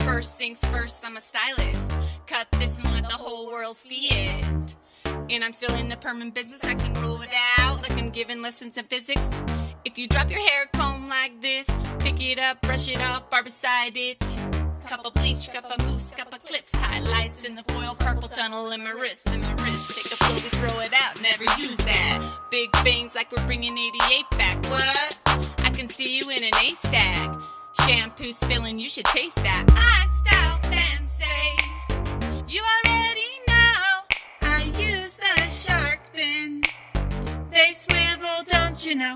First things first, I'm a stylist. Cut this and let the whole world see it. And I'm still in the permanent business, I can rule it out like I'm giving lessons in physics. If you drop your hair comb like this, pick it up, brush it off, bar beside it. Cup of bleach, cup of mousse, cup of clips, highlights in the foil, purple tunnel in my wrist, in my flow, we throw it out, never use that. Big bangs like we're bringing 88 back. What? I can see you in an A stack. Shampoo spilling, you should taste that. I style fancy. You already know I use the shark fin. They swivel, don't you know?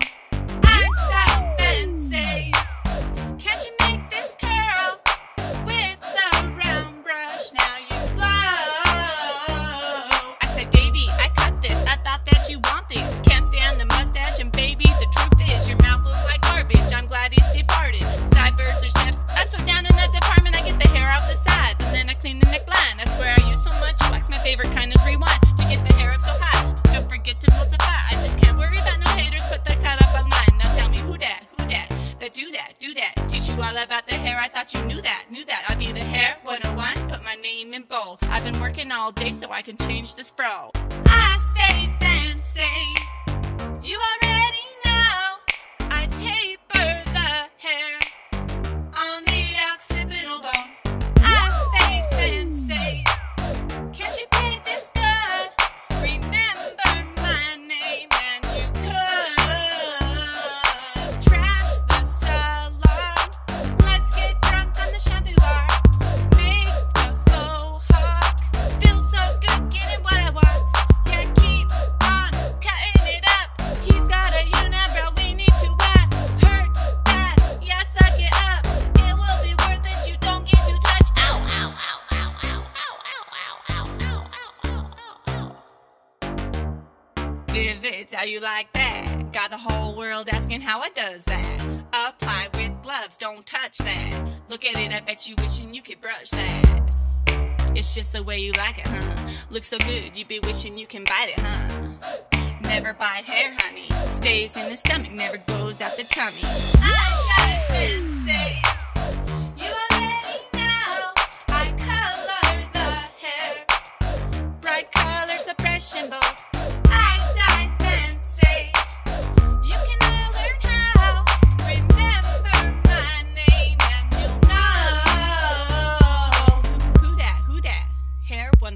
The. I swear I use so much wax. My favorite kind is rewind to get the hair up so high. Don't forget to emulsify. I just can't worry about no haters. Put that cut up online. Now tell me who that, who that, that do that, do that. Teach you all about the hair. I thought you knew that, knew that. I'll be the hair 101. Put my name in bold. I've been working all day so I can change this fro. I fade fancy. Vivid, how you like that? Got the whole world asking how it does that. Apply with gloves, don't touch that. Look at it, I bet you wishing you could brush that. It's just the way you like it, huh? Looks so good, you be wishing you can bite it, huh? Never bite hair, honey. Stays in the stomach, never goes out the tummy. I got it fancy. You already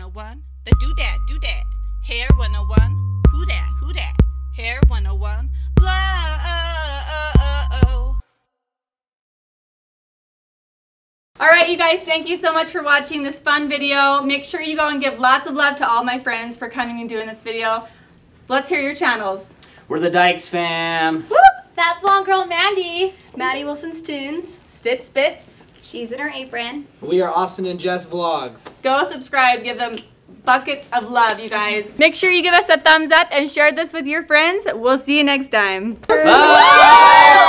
101. The do that, do that. Hair 101. Who that? Who that? Hair 101. Blow. All right, you guys, thank you so much for watching this fun video. Make sure you go and give lots of love to all my friends for coming and doing this video. Let's hear your channels. We're the Dyches fam. That blonde girl, Mandie. Maddie Wilson's Tunes. Stitz Spits. She's in her apron. We are Austin and Jess Vlogs. Go subscribe, give them buckets of love, you guys. Make sure you give us a thumbs up and share this with your friends. We'll see you next time. Bye.